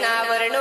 જનાવરનો